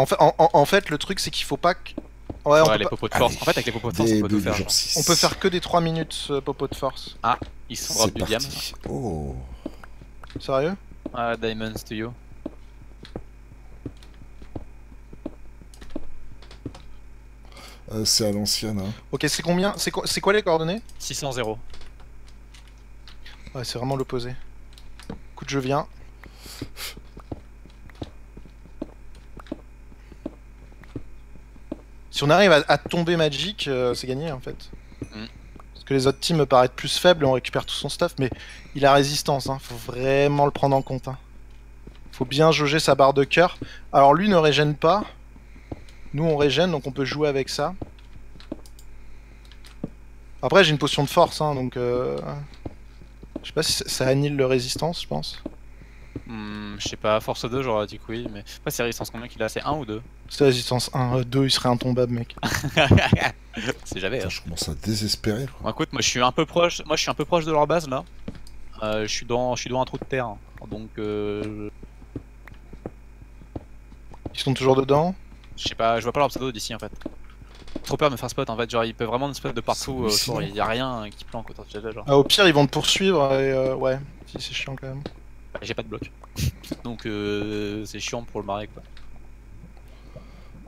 En fait, en, en- en fait, le truc, c'est qu'il faut pas que. Ouais, on, Ouais, peut les pas- popos de force. Allez. En fait, avec les popos de force, on peut tout faire. genre genre. 6. on peut faire que des 3 minutes euh, popo de force. Ils sont drop du diam. Oh. Sérieux? Ah, diamonds to you. Euh, c'est à l'ancienne, hein. Ok, c'est combien? C'est quoi, c'est quoi les coordonnées? 600 0. Ouais, c'est vraiment l'opposé. Écoute, je viens. Si on arrive à, à tomber Magic, euh, c'est gagné en fait. Mm. Parce que les autres teams me paraissent plus faibles et on récupère tout son stuff, mais il a résistance, hein. faut vraiment le prendre en compte. Hein. Faut bien jauger sa barre de cœur. Alors lui ne régène pas. Nous on régène, donc on peut jouer avec ça. Après j'ai une potion de force, hein, donc... Euh... Je sais pas si ça- annule le résistance, je pense. Hmm, je sais pas, force 2, j'aurais dit que oui, mais. Après, c'est résistance combien qu'il a C'est 1 ou 2 C'est résistance 1, 2, il serait intombable, mec. C'est jamais. Putain, Hein. je commence à désespérer. quoi. Bon, écoute, moi je suis un peu proche. Moi je suis un peu proche de leur base là. Euh, je suis dans, je suis dans un trou de terre. Donc, euh, Ils sont toujours dedans? Je sais pas, je vois pas leur pseudo d'ici en fait. Trop peur de me faire spot en fait. Genre, ils peuvent vraiment me spot de partout. Euh. Il y a rien qui planque autour de genre. ah, Au pire, ils vont te poursuivre et euh, ouais, si c'est chiant quand même. Bah, J'ai pas de bloc. Donc, euh, c'est chiant pour le marais quoi.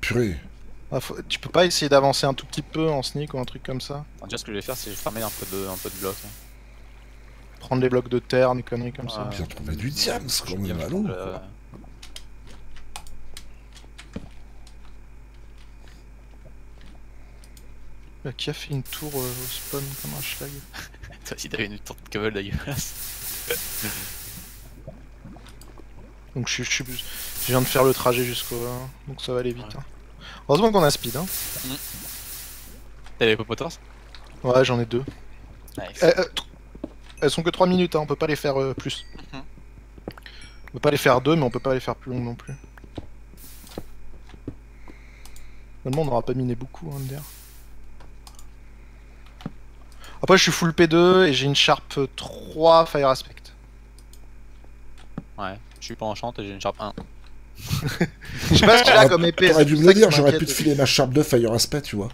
Purée. Ah, faut- Tu peux pas essayer d'avancer un tout petit peu en sneak ou un truc comme ça Enfin, déjà, ce que je vais faire, c'est farmer un peu de, un peu de bloc. hein. Prendre les blocs de terre, des conneries comme ça. Ouais. Bien trouvé du diams, c'est quand même. Euh, Qui a fait une tour euh, au spawn comme un schlag? Toi aussi, t'avais une tour de cobble dégueulasse. Donc je, suis- je, je viens de faire le trajet jusqu'au... Donc ça va aller vite. hein. Heureusement qu'on a speed. Hein. T'as les popotors Ouais, j'en ai deux. Nice. Eh, eh, elles sont que 3 minutes, hein, on peut pas les faire euh, plus. Mhm. On peut pas les faire deux, mais on peut pas les faire plus longues non plus. Normalement, on n'aura pas miné beaucoup, hein, MDR. Après, je suis full P2 et j'ai une Sharp 3 Fire Aspect. Ouais, je suis pas enchant et j'ai une sharp 1. Je sais pas ce qu'il a comme épée. T'aurais c'est dû me le dire, j'aurais pu te filer ma Sharp 2 Fire Aspect, tu vois.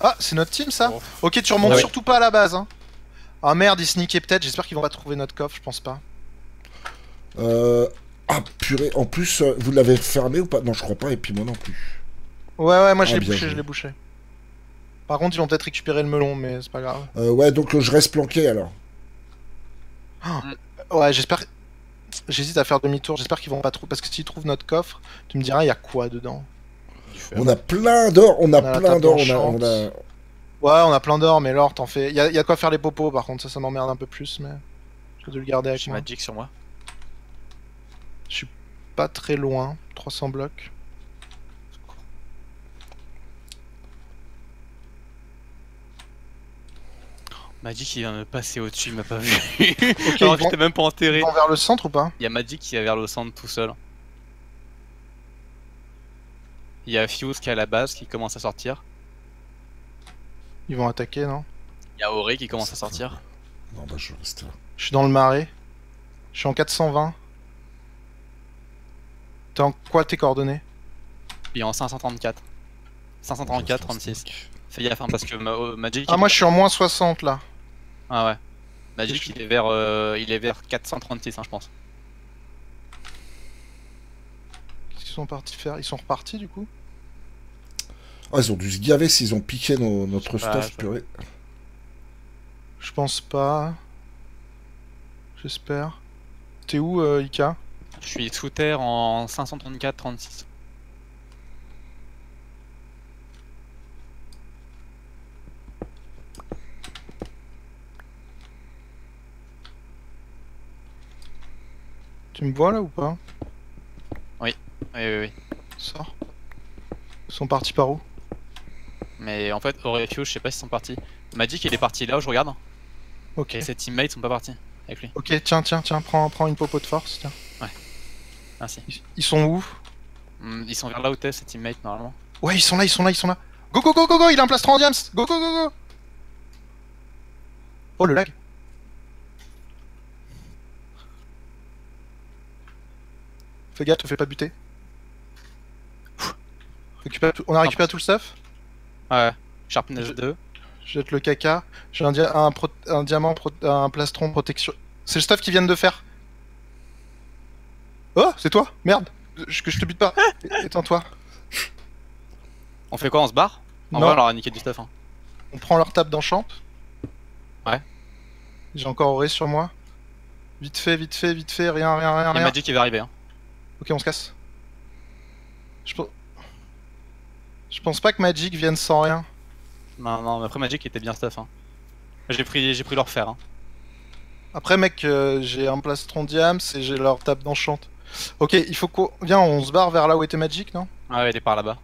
Ah, c'est notre team ça Oh. Ok, tu remontes Ouais. surtout pas à la base. Hein. Ah merde, ils sneakaient peut-être. J'espère qu'ils vont pas trouver notre coffre, je pense pas. Euh... Ah, purée. En plus, euh, vous l'avez fermé ou pas? Non, je crois pas, et puis moi non plus. Ouais, ouais, moi je Ah, l'ai bouché, joué. je l'ai bouché. Par contre, ils vont peut-être récupérer le melon, mais c'est pas grave. Euh, ouais, donc euh, je reste planqué alors. Ouais, j'espère. J'hésite à faire demi-tour. J'espère qu'ils vont pas trouver. Parce que s'ils trouvent notre coffre, tu me diras, il y a quoi dedans. On a plein d'or, on a plein d'or, on a, enchante. on a- Ouais, on a plein d'or, mais l'or, t'en fais. Il y, a- y a de quoi faire les popos, par contre, ça, ça m'emmerde un peu plus, mais. Je vais le garder avec J'ai moi. Magic sur moi. Pas très loin, 300 blocs. Magic il vient me passer au-dessus, il m'a pas vu. Ok, Alors j'étais même pas ils enterré. vont vers le centre ou pas Il y a Magic qui va vers le centre tout seul. Il y a Fuse qui est à la base qui commence à sortir. Ils vont attaquer, non Il y a Ori qui commence à sortir. Non, bah je reste là. Je suis dans le marais. Je suis en 420. T'es en quoi tes coordonnées Puis en 534. 534, 36. Fais gaffe hein, parce que ma- euh, Magic. Ah, il- moi je suis en moins 60 là. Ah ouais. Magic il est vers, euh, il est vers 436 hein, je pense. Qu'est-ce qu'ils sont partis faire? Ils sont repartis du coup? Ah, ils ont dû se gaver s'ils ont piqué nos- notre Ouais, stuff, je- purée. Je pense pas. J'espère. T'es où, euh, Ika? Je suis sous terre en 534, Tu me vois là ou pas? Oui, oui, oui. Sors. Ils sont partis par où? Mais en fait, Fuse, je sais pas s'ils sont partis. Magic il est parti là où je regarde. Ok. Et ses teammates sont pas partis avec lui. Ok, tiens, tiens, tiens, prends, prends une popo de force, tiens. Merci. Ils, ils sont où? Hmm, Ils sont vers là où t'es, ses teammates normalement. Ouais, ils sont là, ils sont là, ils sont là. Go, go, go, go, go, il a un plastron en diams Go, go, go, go Oh, le lag Fais gaffe, te fais pas buter. Tout- On a récupéré tout le stuff Ouais. Sharpness 2. Jette le caca. J'ai un, dia- un, pro- un diamant, pro- un plastron protection. C'est le stuff qu'ils viennent de faire. Oh, c'est toi Merde je, Que je te bute pas Éteins-toi. On fait quoi On se barre? En Non. vrai, on leur a niqué du stuff. Hein. On prend leur table d'enchant. Ouais. J'ai encore Auré sur moi. Vite fait, vite fait, vite fait, rien, rien, rien, Et rien. Magic qui va arriver. Hein. Ok, on se casse. Je, je pense pas que Magic vienne sans rien. Non, non, mais après Magic était bien stuff. Hein. J'ai pris, j'ai pris leur fer. Hein. Après, mec, euh, j'ai un plastron diams et j'ai leur table d'enchant. Ok, il faut qu'on. Viens, on se barre vers là où était Magic, non? Ah ouais, il est par là-bas.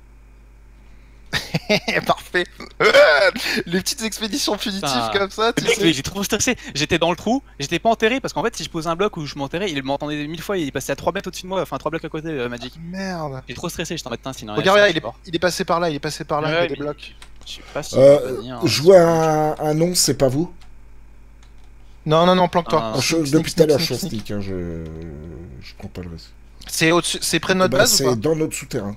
Parfait Les petites expéditions punitives comme ça, tu Mec, sais. mais j'ai trop stressé. J'étais dans le trou, j'étais pas enterré parce qu'en fait, si je posais un bloc où je m'enterrais, il m'entendait mille fois. Il passait à 3 mètres au-dessus de moi, enfin 3 blocs à côté, euh, Magic. Merde. J'ai trop stressé, j'étais en mode, sinon. Regarde, regarde, il est, il est passé par là, il est passé par là, Ouais, il y a des mais- blocs. Je sais pas si. Euh, hein. jouer un, un nom, c'est pas vous? Non, non, non, planque-toi. Ah, Ah, Depuis tout à l'heure, je suis sneak. hein, je... je prends pas le reste. C'est au-dessus, c'est près de notre Bah, base ou c'est pas? dans notre souterrain.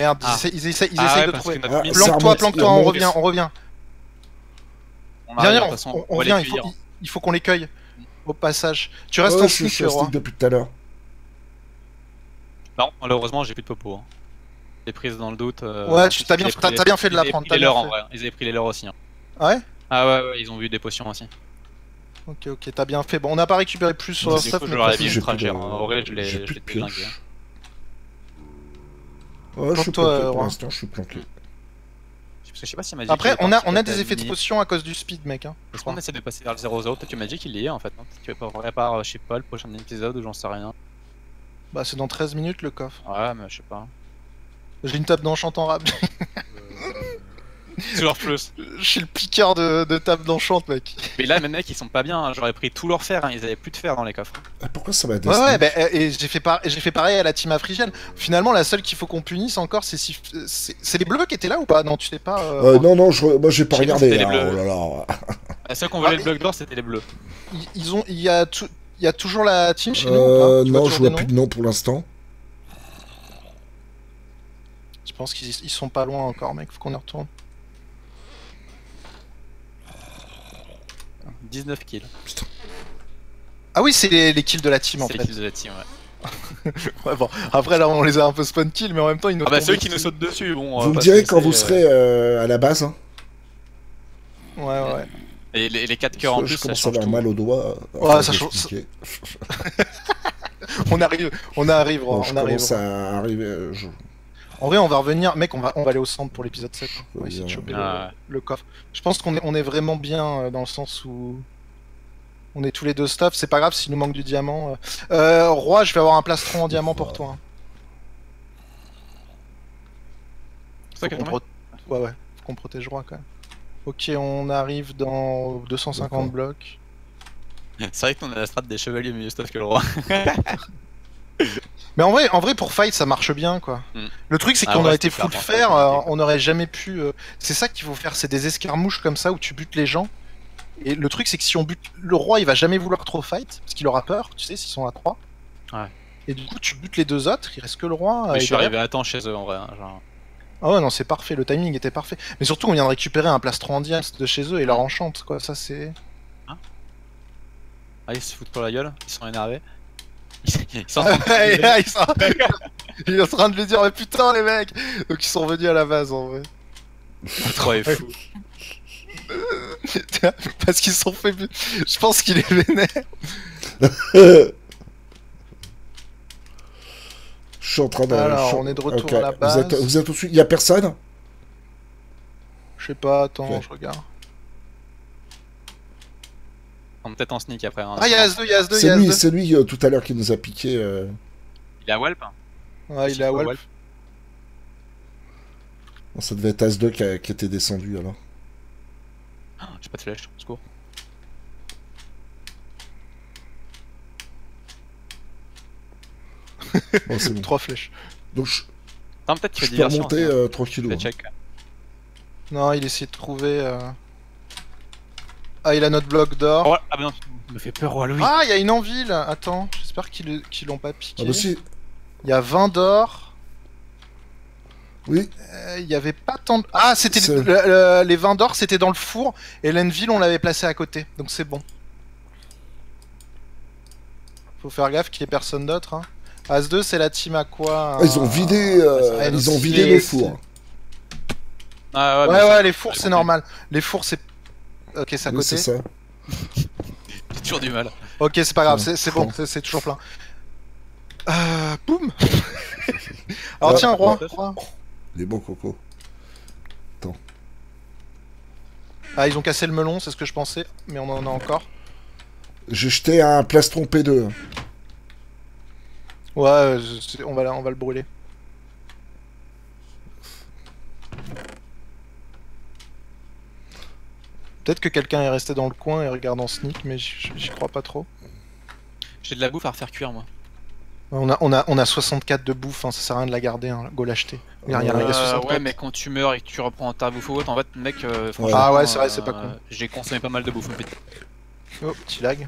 Merde, Ah. ils essaient, ils essaient- ils Ah essayent ouais, de parce trouver. que notre Ah, ça Planque-toi, remonte, planque-toi, on remonte. revient, on revient. on Viens, arrive, viens, de on, toute façon, on- vient, il faut, cueillir. il, il faut qu'on les cueille. Au passage. Tu restes en je suis sneak, roi. depuis tout à l'heure. Non, malheureusement, j'ai plus de popo. Hein. J'ai prise dans le doute. euh, Ouais, tu t'as bien- t'as- t'as fait de ils la avaient prendre, pris t'as les bien leurs en fait. vrai. Ils avaient pris les leurs aussi. hein. Ah ouais? Ah ouais, ouais, ils ont vu des potions aussi. Ok, ok, t'as bien fait. Bon, on n'a pas récupéré plus sur leur Du stuff, je mais leur ai si- mis j'ai ultra plus de- cher. hein. En vrai, je l'ai j'ai je plus l'ai de déglingué. pioche. Ouais, je suis Planque-toi, planqué euh, pour l'instant, je suis planqué. Parce que je sais pas si Magic. Après, on a, on a des effets de potion à cause du speed, mec. Hein, je crois. qu'on essaie de passer vers le 0-0 Peut-être que Magic il y est en fait. hein. Tu vas pas réparer, je sais pas, le prochain épisode ou j'en sais rien. Bah, c'est dans 13 minutes le coffre. Ouais, mais je sais pas. J'ai une table d'enchant en plus. Je suis le piqueur de, de table d'enchant, mec. Mais là, mes mecs, ils sont pas bien. hein. J'aurais pris tout leur fer. hein. Ils avaient plus de fer dans les coffres. Ah, pourquoi ça m'a Ouais, ouais, bah, euh, et j'ai fait, par- fait pareil à la team africaine. Finalement, la seule qu'il faut qu'on punisse encore, c'est si. C'est les bleus qui étaient là ou pas? Non, tu sais pas. euh, Euh, non, non, je... moi j'ai pas regardé. hein, les bleus. Oh là là. La seule qu'on Ah, volait le bloc d'or, c'était les bleus. ils, ont, il y a tout. Il y a toujours la team chez nous ou Euh, non, je vois plus de nom pour l'instant. Je pense qu'ils ils sont pas loin encore, mec. Faut qu'on y retourne. 19 kills. Ah oui, c'est les, les kills de la team en fait. les kills de la team, ouais. Ouais, bon. Après, là, on les a un peu spawn kill, mais en même temps, ils nous Ah bah ceux qui nous sautent dessus, bon. on Vous va me direz quand vous serez euh, à la base. Hein. Ouais, ouais. Et les, les 4 cœurs en je plus, ça commence à change avoir tout. mal au doigt. Ouais, ça je change-. On arrive, on arrive, Bon, on je arrive. commence à arriver. euh, je- En vrai, on va revenir, mec, on va, on va aller au centre pour l'épisode 7. hein. On va essayer de choper Ah le, le coffre. Je pense qu'on est, on est vraiment bien euh, dans le sens où on est tous les deux stuff. C'est pas grave s'il nous manque du diamant. euh. Euh, Roi, je vais avoir un plastron en diamant pour toi. hein. Faut qu'on pro- Ouais, ouais, faut qu'on protège Roi quand même. Ok, on arrive dans 250 D'accord. blocs. C'est vrai qu'on a la strat des chevaliers mieux stuff que le roi. Mais en vrai, en vrai, pour fight, ça marche bien, quoi. Hmm. Le truc, c'est Ah qu'on ouais, aurait été fer, par contre, euh, on n'aurait jamais pu. euh, C'est ça qu'il faut faire, c'est des escarmouches comme ça où tu butes les gens. Et le truc, c'est que si on bute le roi, il va jamais vouloir trop fight parce qu'il aura peur, tu sais, s'ils sont à 3. Ouais. Et du coup, tu butes les deux autres, il reste que le roi. Mais et je suis arrivé à temps chez eux en vrai. hein, genre. Ah ouais, non, c'est parfait, le timing était parfait. Mais surtout, on vient de récupérer un plastron en diams de chez eux et leur enchante, quoi. Ça, c'est. Ah, ils se foutent pour la gueule, ils sont énervés. Ils sont il est en train de lui dire, mais putain, les mecs Donc, ils sont revenus à la base en vrai. trop est fou. Parce qu'ils sont fait. Je pense qu'il est vénère. Je suis en train de. Alors, on est de retour Ok, à la Vous êtes, base. vous êtes au Il y a personne? Je sais pas, attends, je regarde. On est peut-être en sneak après. hein. Ah, il y a As2, il y a As2, il y C'est lui, As2. c'est lui euh, tout à l'heure qui nous a piqué. euh, Il est à Walp hein. Ouais, il est à Walp. bon, ça devait être As2 qui, a- qui était descendu alors. Ah, J'ai pas de flèche, au secours. Bon, c'est bon. Trois flèches. Donc je, Attends, peut-être qu'il je fait peux diversion. remonter hein. euh. Je hein. check. Non, il essaie de trouver. euh, Ah, il a notre bloc d'or. Oh, ah non, il me fait peur, roi Louis. Ah, il y a une en ville Attends, j'espère qu'ils l'ont pas piqué. Ah bah si, Il y a 20 d'or. Oui, Euh, Il y avait pas tant de... Ah, c'était C'est- le- le- les vins d'or, c'était dans le four, et l'Enville, on l'avait placé à côté, donc c'est bon. Faut faire gaffe qu'il y ait personne d'autre. Hein. As-2, c'est la team à quoi Ah, ils ont vidé, euh, ouais, ils ont vidé le c'est- four. Ah Ouais, ouais, les fours, c'est normal. Les fours, c'est... Ok, c'est à Oui, côté. c'est ça. J'ai toujours du mal. Ok, c'est pas grave, c'est bon, c'est toujours plein. Euh, boum Alors Ouais, tiens, roi, roi. Les bons cocos. Ah, ils ont cassé le melon, c'est ce que je pensais, mais on en a encore. J'ai jeté un plastron P2. Ouais, euh, c'est- on va, on va le brûler. Peut-être que quelqu'un est resté dans le coin et regarde en sneak, mais j'y crois pas trop. J'ai de la bouffe à refaire cuire moi. On a, on a, on a 64 de bouffe, hein, ça sert à rien de la garder, hein. go l'acheter. Euh, 64. ouais, mais quand tu meurs et que tu reprends ta bouffe ou autre, en fait, mec, euh, franchement. Ah ouais, c'est vrai, c'est pas euh, con. J'ai consommé pas mal de bouffe. en fait. Oh, petit lag.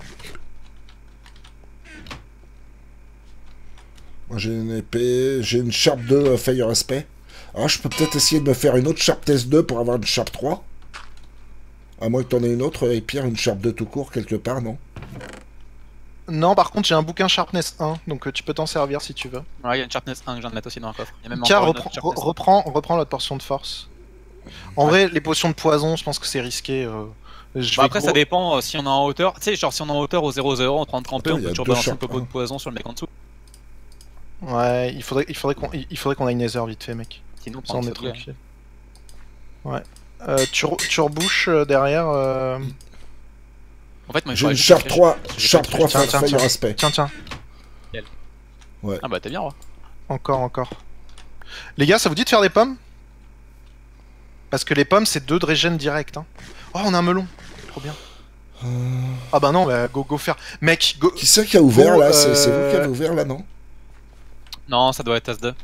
Moi j'ai une épée, j'ai une Sharp 2 euh, Fire Respect. Ah, je peux peut-être essayer de me faire une autre Sharp Test 2 pour avoir une Sharp 3. À moins que t'en aies une autre, et Pierre, une Sharp 2 tout court quelque part, non? Non, par contre, j'ai un bouquin Sharpness 1, donc euh, tu peux t'en servir si tu veux. Ouais, il y a une Sharpness 1 que je viens de mettre aussi dans un coffre. Il y a même Tiens, une reprends, reprends, reprends l'autre portion de force. En vrai, les potions de poison, je pense que c'est risqué. euh, je Bah après, gros- ça dépend euh, si on est en hauteur. Tu sais, genre si on est en hauteur au 0-0 en train de tremper, Attends, on peut toujours balancer un popo de un. poison sur le mec en dessous. Ouais, il faudrait, il faudrait qu'on, il il faudrait qu'on aille Nether vite fait, mec. Sinon, on est ce truc, tranquille. Ouais. Euh, tu, re- tu rebouches euh, derrière. euh, En fait, moi, J'ai une Sharp que- 3, j'ai Sharp pas de 3 Tiens, tiens, tiens. Respect. Tiens, tiens. Ah bah t'es bien, ouais. Encore, encore. Les gars, ça vous dit de faire des pommes? Parce que les pommes, c'est deux de régène direct. Hein. Oh, on a un melon. Trop bien. Ah bah non, bah, go, go faire. Mec, go. Qui c'est qui a ouvert là? C'est c'est vous qui euh, avez ouvert là, non? Non, ça doit être As2.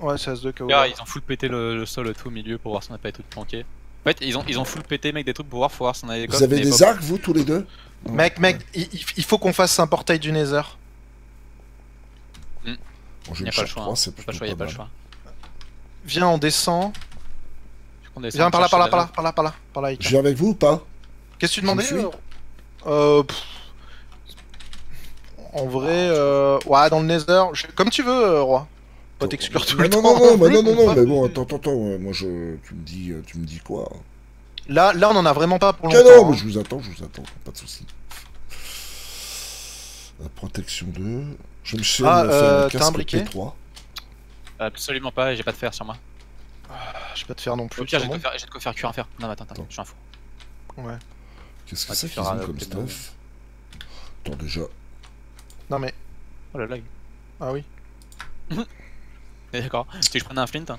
Ouais, c'est As2 qui a Regarde, ouvert. ils ont full pété le, le sol tout au milieu pour voir si on n'a pas des trucs planqués. En fait, ils ont, ils ont full pété, mec, des trucs pour voir, faut voir si on a des Vous avez des arcs, vous, tous les deux. Mec, mec, il, il- faut qu'on fasse un portail du Nether. Bon, j'ai une a pas le choix. 3, hein. pas le choix, y a pas le choix. Viens, on descend. Viens par là, par là, par là, par là, par là, par là. Je viens avec vous ou pas? Qu'est-ce que tu demandais euh Euh. pff. En vrai, euh... ouais, dans le Nether, je- comme tu veux, euh, roi. Pas t'exclure tout non, le non, temps. non, non, hein, mais non, non, mais bon, attends, attends, attends, moi je, tu me dis, euh, tu me dis quoi? Là, là, on en a vraiment pas pour Ah longtemps. non, hein. mais je vous attends, je vous attends, pas de soucis. Euh, protection 2. Je me suis Ah, euh, faire un casque briquet P3. Absolument pas, j'ai pas de fer sur moi. Vais pas te faire non plus. Au pire, j'ai de quoi faire, j'ai de quoi faire cuire un fer. Non, attends, attends, je suis un fou. Ouais. Qu'est-ce que Ah, c'est qu'ils ont comme stuff? Attends, déjà. Non mais, Oh la lag. ah oui. D'accord. Tu veux que je prenne un flint hein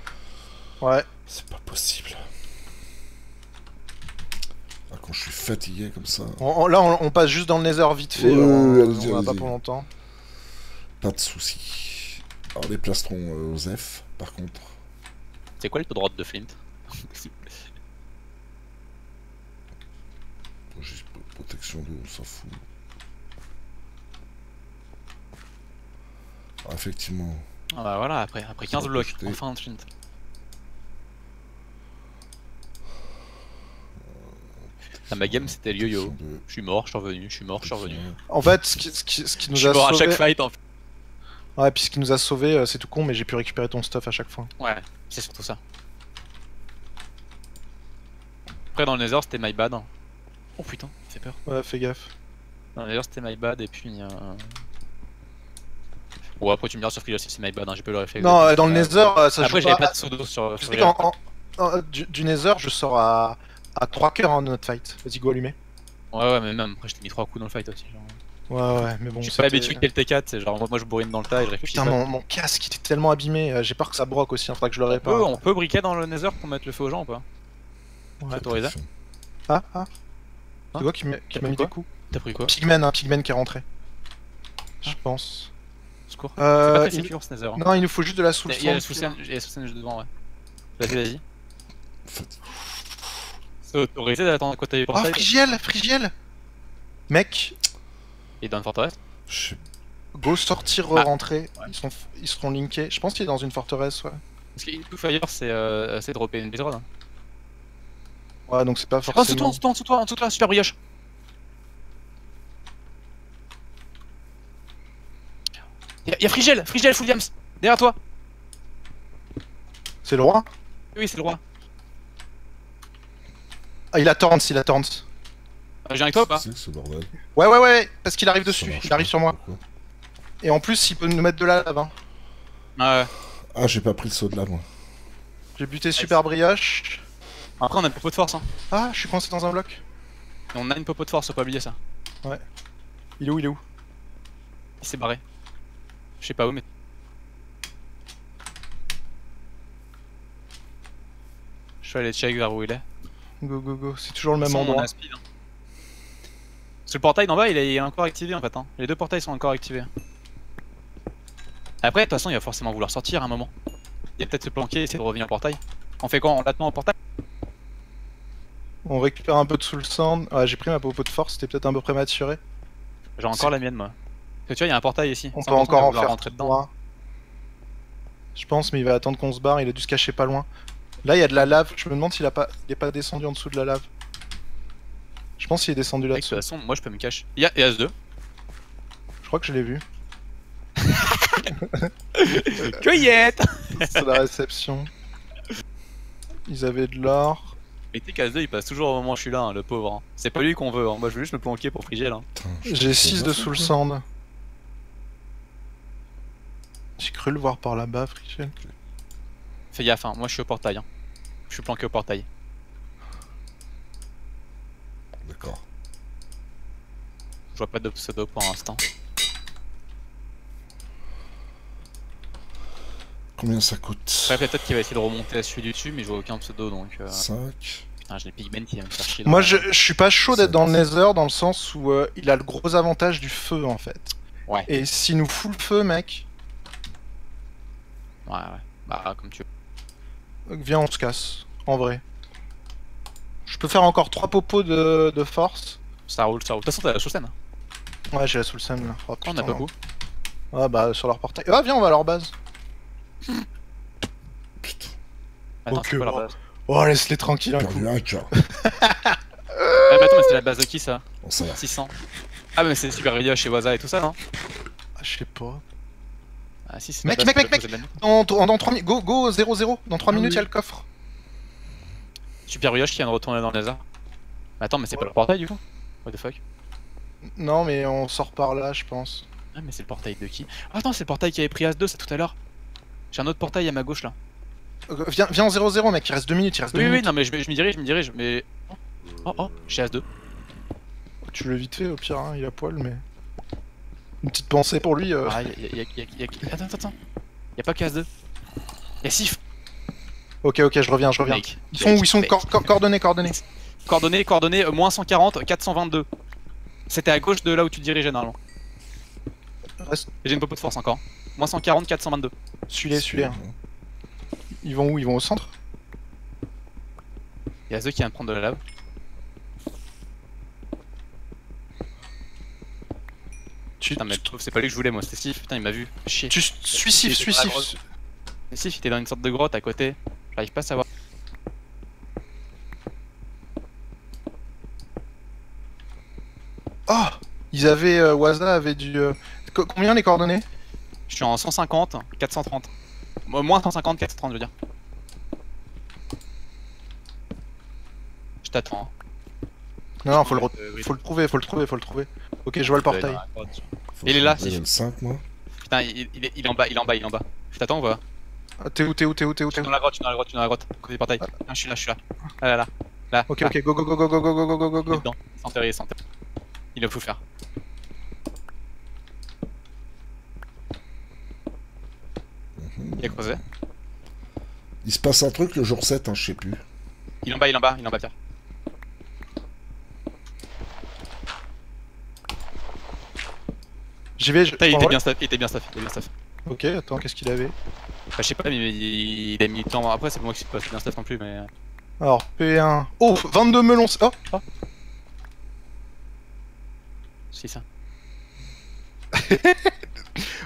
Ouais. C'est pas possible. Ah, quand je suis fatigué comme ça, On- on- là, on, on passe juste dans le Nether vite fait. Ouais, on, ouais, va pas pour longtemps. pas de soucis. Alors, les plastrons euh, aux F, par contre. C'est quoi le taux de droite de flint Juste protection 2, on s'en fout. Ah, effectivement. Ah bah voilà, après, après 15 Ça va blocs, enfin un flint. Ah, ma game c'était le yo-yo. Protection 2, Je suis mort, je suis revenu, je suis mort, je suis revenu. En fait, ce qui, ce qui- ce qui Je nous suis a mort à sauvé... chaque fight en fait. Ouais, puis ce qui nous a sauvé, euh, c'est tout con, mais j'ai pu récupérer ton stuff à chaque fois. Ouais, c'est surtout ça. Après dans le Nether c'était my bad. Oh putain, fait peur. Ouais, fais gaffe. Dans le Nether c'était my bad et puis... Euh... Bon après tu me diras sur Free aussi c'est my bad, hein, j'ai pas le réflexe. Non, euh, dans le Euh, Nether, euh, ça Après joue j'avais pas. pas de pseudo sur... Tu sur sais Real. qu'en- en- en- du, du Nether, je sors à, à 3 cœurs hein, de notre fight. Vas-y, go allumer. Ouais ouais mais même après je t'ai mis 3 coups dans le fight aussi. Genre. Ouais, ouais, mais bon. je suis c'était- pas habitué que le T4, c'est genre moi, moi je bourrine dans le tas et je réfléchis Putain, pas. mon, mon casque, il est tellement abîmé. euh, J'ai peur que ça broque aussi. Il faudra que je le On répare. on peut briquer dans le Nether pour mettre le feu aux gens ou pas? Ouais. Autorisé? Ah, ah. Hein C'est toi qui m'a qui T'as m'a pris mis quoi des coups. T'as pris quoi Pigman, hein, Pigman qui est rentré. Je pense. Secours. Euh, pas il- hein. Non, il nous faut juste de la soul Il y a le sand. sous-scène il y a le sous-scène juste devant, ouais. Vas-y, vas-y. C'est autorisé d'attendre à quoi t'as eu pour Oh, Frigiel, Frigiel Mec, Il est dans une forteresse Je go sortir, Ah. rentrer. Ouais. Ils, sont, ils seront linkés. Je pense qu'il est dans une forteresse, ouais. Parce que Into Fire, c'est euh, c'est dropper une blizzard. Hein. Ouais, donc c'est pas Oh, forcément. en dessous de toi, en dessous de toi, en dessous de toi, super brioche. Y'a y a Frigel, Frigel, Fulviams, derrière toi. C'est le roi Oui, c'est le roi. Ah, il a Torrance, il a Torrance. Je viens avec toi ou pas C'est ce bordel. Ouais, ouais, ouais, parce qu'il arrive dessus, il arrive pas, sur moi. pourquoi Et en plus, il peut nous mettre de la lave. Hein. Ouais. Ah, j'ai pas pris le saut de là, moi. J'ai buté super brioche. Après, on a une popo de force. Hein. Ah, je suis coincé dans un bloc. Et on a une popo de force, faut pas oublier ça. Il est où, il est où? Il s'est barré. Je sais pas où, mais. Je vais aller check vers où il est. Go, go, go. C'est toujours le même on endroit. a speed, hein. Parce que le portail d'en bas, il est, encore activé en fait. Hein. Les deux portails sont encore activés. Après, de toute façon, il va forcément vouloir sortir à un moment. Il va peut-être se planquer et essayer de revenir au portail. On fait quoi On l'attend au portail? On récupère un peu de soul sand. Ouais, j'ai pris ma popo de force, c'était peut-être un peu prématuré. J'ai encore la mienne, moi. Tu vois, il y a un portail ici. On peut encore en faire rentrer dedans. trois. Je pense, mais il va attendre qu'on se barre. Il a dû se cacher pas loin. Là, il y a de la lave. Je me demande s'il a pas, il est pas descendu en dessous de la lave. Je pense qu'il est descendu Mec, de toute là-dessous. façon, moi je peux me cacher. Il y a ES2. Je crois que je l'ai vu. Cueillette C'est la réception. Ils avaient de l'or. Mais tu sais qu'AS2 il passe toujours au moment où je suis là, hein, le pauvre. hein. C'est pas lui qu'on veut, hein. moi je veux juste me planquer pour Frigel. Hein. J'ai te 6 fais de soul ça, sand. J'ai cru le voir par là-bas, Frichel. Fais gaffe, hein. moi je suis au portail. Hein. Je suis planqué au portail. D'accord. Je vois pas de pseudo pour l'instant. Combien ça coûte Après peut-être qu'il va essayer de remonter à celui du dessus, mais je vois aucun pseudo donc. Euh... 5. Putain, j'ai le pigment qui va me faire chier. dans Moi, la- je, je suis pas chaud d'être dans le Nether dans le sens où euh, il a le gros avantage du feu en fait. Ouais. Et s'il nous fout le feu, mec, Ouais, ouais. Bah, comme tu veux. viens, on se casse. En vrai. Je peux faire encore 3 popos de, de force. Ça roule, ça roule. De toute façon, t'as la chaussaine. Hein. Ouais, j'ai la soul sand là. Oh, on a beaucoup. Ah bah, sur leur portail. Ah, viens, on va à leur base. Putain, Attends, quoi bon. base? Oh, laisse-les tranquilles un coup. perdu un cœur. Ah, bah attends, mais c'était la base de qui ça? Bon, ça va. 600. Ah, mais c'est Super Radio chez Waza et tout ça, non? Ah, je sais pas. Ah, si, c'est Mec, mec, mec, mec. Dans, dans, 3 minutes, go, go, 0-0. Dans 3 Ah minutes, oui. il y a le coffre. Super Brioche qui vient de retourner dans le. Mais attends, mais c'est pas le portail du coup What the fuck? Non, mais on sort par là, je pense. Ah, mais c'est le portail de qui? Ah, attends, c'est le portail qui avait pris As2, c'est tout à l'heure. J'ai un autre portail à ma gauche là. Euh, Viens, viens en 0-0, mec, il reste 2 minutes, il reste 2 Oui, oui, minutes. non, mais je, me- je m'y dirige, je m'y dirige, mais. Oh, oh, j'ai As2. Tu le vite fait, au pire, hein, il a poil, mais. Une petite pensée pour lui. euh. Ah, y'a, y'a, y'a, y'a, y'a- Attends, attends, attends. Y'a pas que As2. Y'a Sif. Ok, ok, je reviens, je reviens. Mec, Ils sont où Ils sont cor- cor- coordonnés, coordonnés. Coordonnées, coordonnées, euh, moins 140, 422. C'était à gauche de là où tu dirigeais normalement. Reste- J'ai une popo de force encore. Moins 140, 422. Suis-les, suis-les. hein. Ils vont où? Ils vont au centre? Y'a As2 qui vient de prendre de la lave. Tu, Putain, mais c'est pas lui que je voulais, moi, c'était Sif. Putain, il m'a vu. Chier. tu suis Sif, Il suis était dans la Sif. il était dans une sorte de grotte à côté. J'arrive pas à savoir. Oh Ils avaient. Euh, Waza avait du. euh, co- Combien les coordonnées? Je suis en 150, 430. Mo- Moins 150, 430, je veux dire. Je t'attends. Non, non, faut le, Euh, oui. faut le trouver, faut le trouver, faut le trouver. Ok, je vois le Il portail. Il est là, si. le 5, moi. Putain, il, il est, il est en bas, il est en bas, il est en bas. Je t'attends ou pas? Ah, T'es où, t'es où, t'es où, t'es où, Je t'es suis dans la grotte, je suis dans la grotte, je suis dans la grotte. Côté du portail. Ah, je suis là, je suis là. Là, là, là. Là. Ok, là. ok, go, go, go, go, go, go, go, go, go, go, Il est go. dedans. Sans enterré, sans enterré. Il a tout faire. Il a creusé. Il se passe un truc le jour 7, hein, je sais plus. Il est en bas, il est en bas, il est en bas, Pierre. J'y vais, je. Putain, il était bien staff, il était bien staff, il était bien staff. Ok, attends, qu'est-ce qu'il avait Enfin, je sais pas, mais il, il a mis le temps. Après, c'est pas moi qui suis pas bien staff non plus, mais. euh, Alors, P1. Oh, 22 melons. Oh, Si, ça.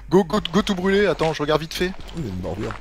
go, go, go tout brûler. Attends, je regarde vite fait. Oh, il y a une bordure.